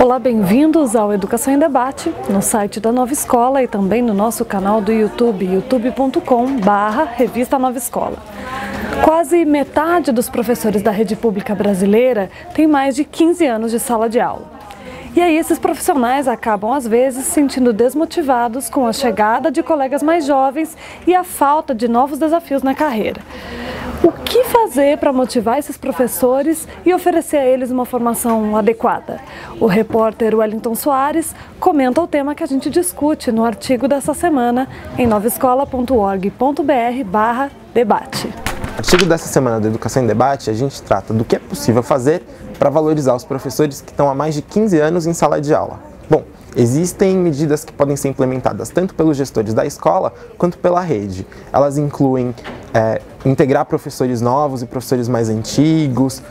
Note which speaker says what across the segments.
Speaker 1: Olá, bem-vindos ao Educação em Debate, no site da Nova Escola e também no nosso canal do YouTube, youtube.com barra Revista Nova Escola. Quase metade dos professores da rede pública brasileira tem mais de 15 anos de sala de aula. E aí esses profissionais acabam às vezes se sentindo desmotivados com a chegada de colegas mais jovens e a falta de novos desafios na carreira. O que fazer para motivar esses professores e oferecer a eles uma formação adequada? O repórter Wellington Soares comenta o tema que a gente discute no artigo dessa semana em novaescola.org.br barra debate.
Speaker 2: No artigo dessa semana do Educação em Debate, a gente trata do que é possível fazer para valorizar os professores que estão há mais de 15 anos em sala de aula. Bom, Existem medidas que podem ser implementadas tanto pelos gestores da escola quanto pela rede. Elas incluem é, integrar professores novos e professores mais antigos,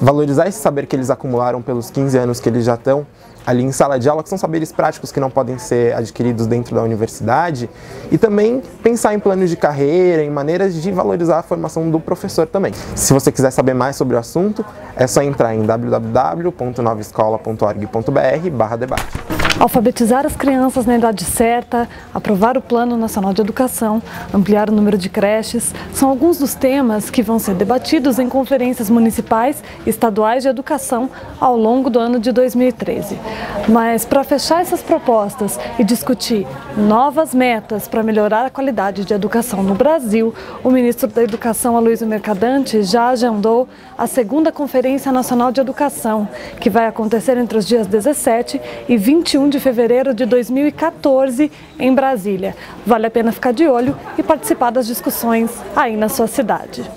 Speaker 2: valorizar esse saber que eles acumularam pelos 15 anos que eles já estão ali em sala de aula, que são saberes práticos que não podem ser adquiridos dentro da universidade, e também pensar em planos de carreira, em maneiras de valorizar a formação do professor também. Se você quiser saber mais sobre o assunto, é só entrar em www.novaescola.org.br/debate.
Speaker 1: Alfabetizar as crianças na idade certa, aprovar o Plano Nacional de Educação, ampliar o número de creches, são alguns dos temas que vão ser debatidos em conferências municipais e estaduais de educação ao longo do ano de 2013. Mas para fechar essas propostas e discutir novas metas para melhorar a qualidade de educação no Brasil, o ministro da Educação, Aloysio Mercadante, já agendou a segunda Conferência Nacional de Educação, que vai acontecer entre os dias 17 e 21 de fevereiro de 2014 em Brasília. Vale a pena ficar de olho e participar das discussões aí na sua cidade.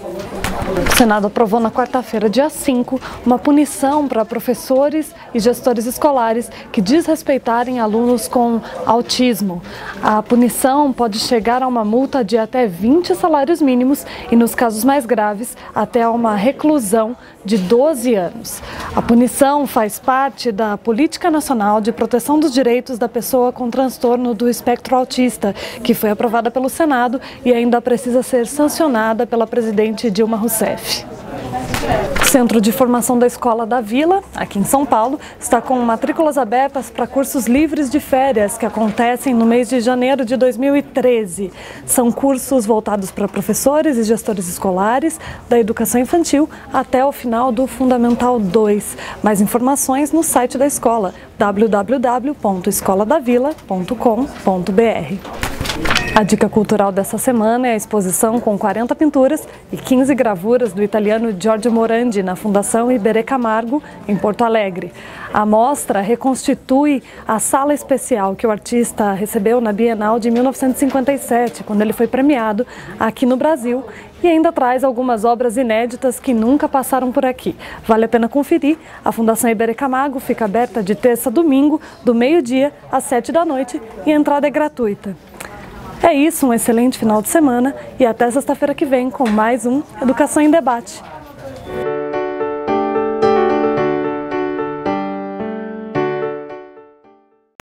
Speaker 1: O Senado aprovou na quarta-feira, dia 5, uma punição para professores e gestores escolares que desrespeitarem alunos com autismo. A punição pode chegar a uma multa de até 20 salários mínimos e, nos casos mais graves, até a uma reclusão de 12 anos. A punição faz parte da Política Nacional de Proteção dos Direitos da Pessoa com Transtorno do Espectro Autista, que foi aprovada pelo Senado e ainda precisa ser sancionada pela presidente Dilma Rousseff. O Centro de Formação da Escola da Vila, aqui em São Paulo, está com matrículas abertas para cursos livres de férias que acontecem no mês de janeiro de 2013. São cursos voltados para professores e gestores escolares da educação infantil até o final do Fundamental 2. Mais informações no site da escola www.escoladavila.com.br. A dica cultural dessa semana é a exposição com 40 pinturas e 15 gravuras do italiano Giorgio Morandi na Fundação Iberê Camargo, em Porto Alegre. A mostra reconstitui a sala especial que o artista recebeu na Bienal de 1957, quando ele foi premiado aqui no Brasil, e ainda traz algumas obras inéditas que nunca passaram por aqui. Vale a pena conferir. A Fundação Iberê Camargo fica aberta de terça a domingo, do meio-dia às sete da noite, e a entrada é gratuita. É isso, um excelente final de semana e até sexta-feira que vem com mais um Educação em Debate.